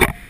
you